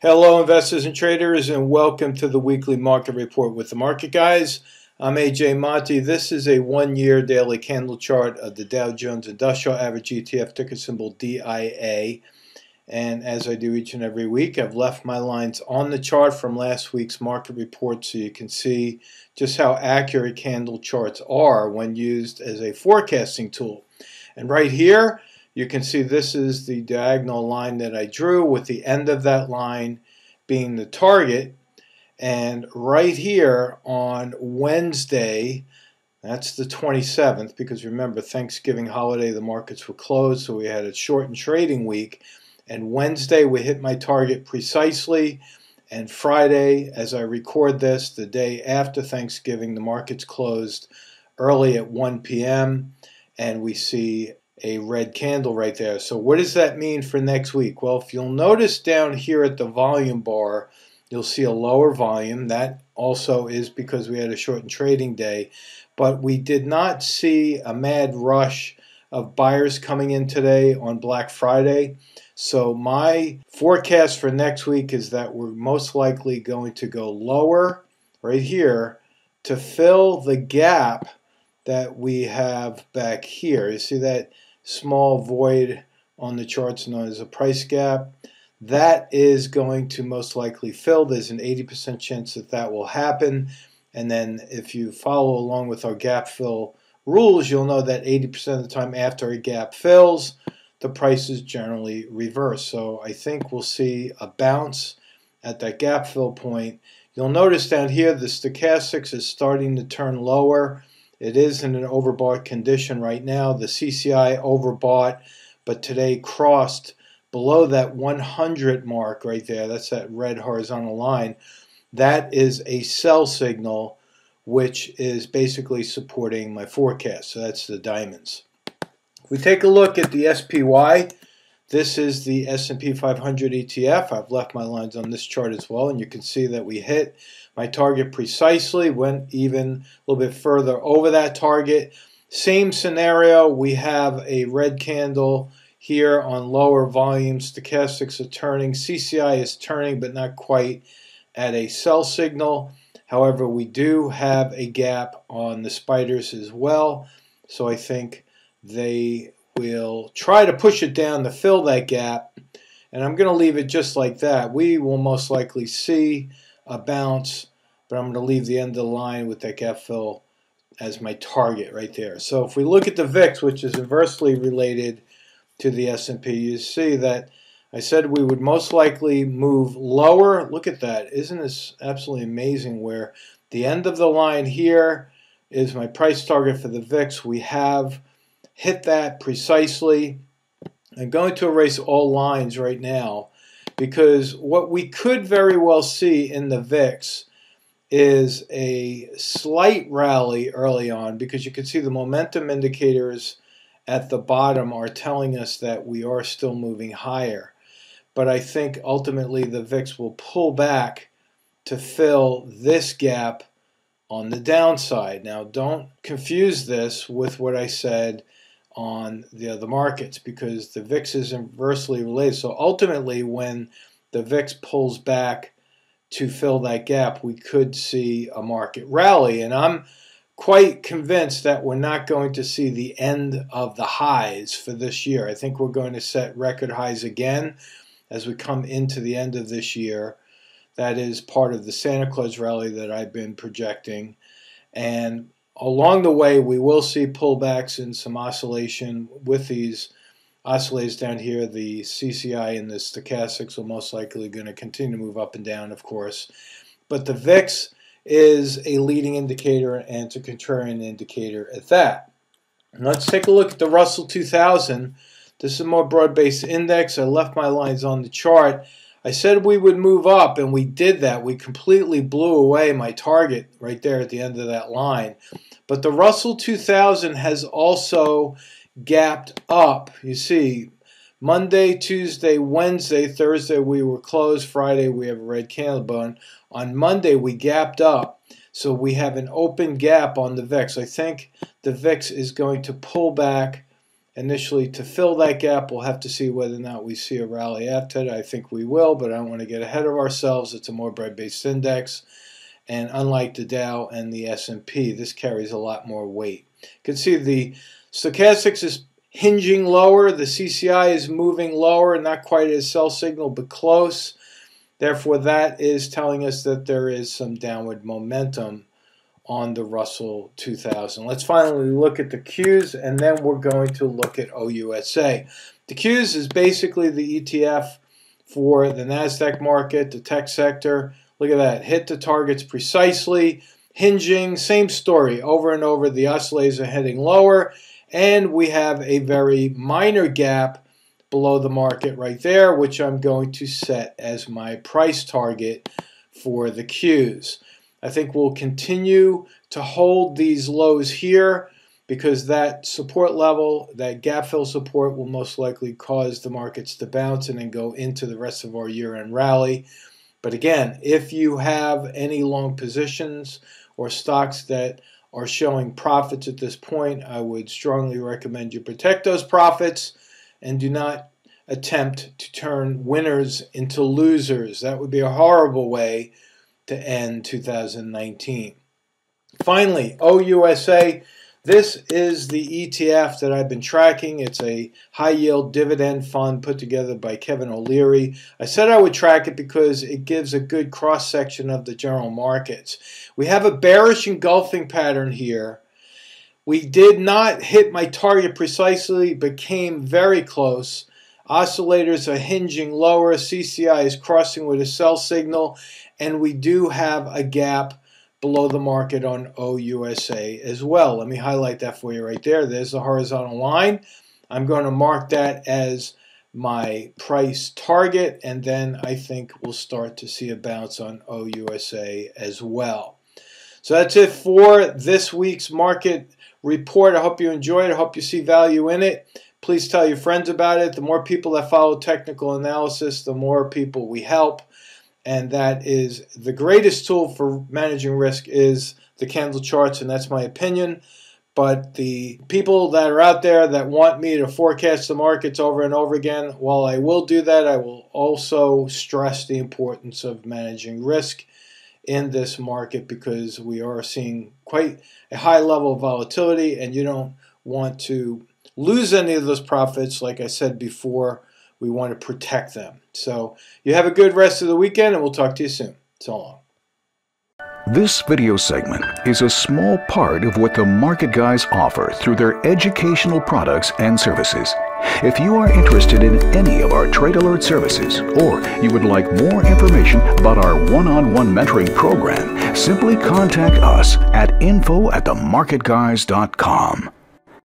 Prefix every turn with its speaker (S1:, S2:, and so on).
S1: Hello, investors and traders, and welcome to the weekly market report with the market guys. I'm AJ Monte. This is a one year daily candle chart of the Dow Jones Industrial Average ETF, ticker symbol DIA. And as I do each and every week, I've left my lines on the chart from last week's market report so you can see just how accurate candle charts are when used as a forecasting tool. And right here, you can see this is the diagonal line that I drew with the end of that line being the target. And right here on Wednesday, that's the 27th, because remember, Thanksgiving holiday, the markets were closed, so we had a shortened trading week. And Wednesday, we hit my target precisely. And Friday, as I record this, the day after Thanksgiving, the markets closed early at 1 p.m. And we see a red candle right there. So what does that mean for next week? Well, if you'll notice down here at the volume bar, you'll see a lower volume. That also is because we had a shortened trading day. But we did not see a mad rush of buyers coming in today on Black Friday. So my forecast for next week is that we're most likely going to go lower right here to fill the gap that we have back here. You see that small void on the charts known as a price gap. That is going to most likely fill. There's an 80% chance that that will happen. And then if you follow along with our gap fill rules, you'll know that 80% of the time after a gap fills, the prices generally reverse. So I think we'll see a bounce at that gap fill point. You'll notice down here the stochastics is starting to turn lower. It is in an overbought condition right now. The CCI overbought, but today crossed below that 100 mark right there. That's that red horizontal line. That is a sell signal, which is basically supporting my forecast. So that's the diamonds. If we take a look at the SPY, this is the S&P 500 ETF. I've left my lines on this chart as well, and you can see that we hit my target precisely, went even a little bit further over that target. Same scenario, we have a red candle here on lower volume. Stochastics are turning. CCI is turning, but not quite at a sell signal. However, we do have a gap on the spiders as well. So I think they will try to push it down to fill that gap. And I'm going to leave it just like that. We will most likely see a bounce, but I'm going to leave the end of the line with that gap fill as my target right there. So if we look at the VIX, which is inversely related to the S&P, you see that I said we would most likely move lower. Look at that. Isn't this absolutely amazing where the end of the line here is my price target for the VIX. We have hit that precisely. I'm going to erase all lines right now because what we could very well see in the VIX is a slight rally early on because you can see the momentum indicators at the bottom are telling us that we are still moving higher. But I think ultimately the VIX will pull back to fill this gap on the downside. Now, don't confuse this with what I said on the other markets because the VIX is inversely related. So ultimately, when the VIX pulls back to fill that gap, we could see a market rally. And I'm quite convinced that we're not going to see the end of the highs for this year. I think we're going to set record highs again as we come into the end of this year. That is part of the Santa Claus rally that I've been projecting. And along the way, we will see pullbacks and some oscillation with these oscillators down here. The CCI and the stochastics are most likely going to continue to move up and down, of course. But the VIX is a leading indicator and a contrarian indicator at that. And let's take a look at the Russell 2000. This is more broad-based index. I left my lines on the chart. I said we would move up, and we did that. We completely blew away my target right there at the end of that line. But the Russell 2000 has also gapped up, you see, Monday, Tuesday, Wednesday, Thursday we were closed. Friday we have a red candle bone. On Monday we gapped up. So we have an open gap on the VIX. I think the VIX is going to pull back initially to fill that gap. We'll have to see whether or not we see a rally after that. I think we will, but I don't want to get ahead of ourselves. It's a more broad-based index. And unlike the Dow and the S&P, this carries a lot more weight. You can see the stochastics is hinging lower. The CCI is moving lower, not quite as sell signal, but close. Therefore, that is telling us that there is some downward momentum on the Russell 2000. Let's finally look at the Qs, and then we're going to look at OUSA. The Qs is basically the ETF for the NASDAQ market, the tech sector. Look at that, hit the targets precisely. Hinging, same story over and over. The oscillators are heading lower and we have a very minor gap below the market right there, which I'm going to set as my price target for the Qs. I think we'll continue to hold these lows here because that support level, that gap fill support, will most likely cause the markets to bounce and then go into the rest of our year end rally. But again, if you have any long positions or stocks that are showing profits at this point, I would strongly recommend you protect those profits and do not attempt to turn winners into losers. That would be a horrible way to end 2019. Finally, OUSA this is the ETF that I've been tracking. It's a high yield dividend fund put together by Kevin O'Leary. I said I would track it because it gives a good cross section of the general markets. We have a bearish engulfing pattern here. We did not hit my target precisely, but came very close. Oscillators are hinging lower. CCI is crossing with a sell signal, and we do have a gap below the market on OUSA as well. Let me highlight that for you right there. There's the horizontal line. I'm going to mark that as my price target, and then I think we'll start to see a bounce on OUSA as well. So that's it for this week's market report. I hope you enjoyed. It. I hope you see value in it. Please tell your friends about it. The more people that follow technical analysis, the more people we help and that is the greatest tool for managing risk is the candle charts, and that's my opinion. But the people that are out there that want me to forecast the markets over and over again, while I will do that, I will also stress the importance of managing risk in this market because we are seeing quite a high level of volatility, and you don't want to lose any of those profits, like I said before we want to protect them. So you have a good rest of the weekend, and we'll talk to you soon. So long.
S2: This video segment is a small part of what the Market Guys offer through their educational products and services. If you are interested in any of our Trade Alert services, or you would like more information about our one-on-one mentoring program, simply contact us at info at themarketguys.com.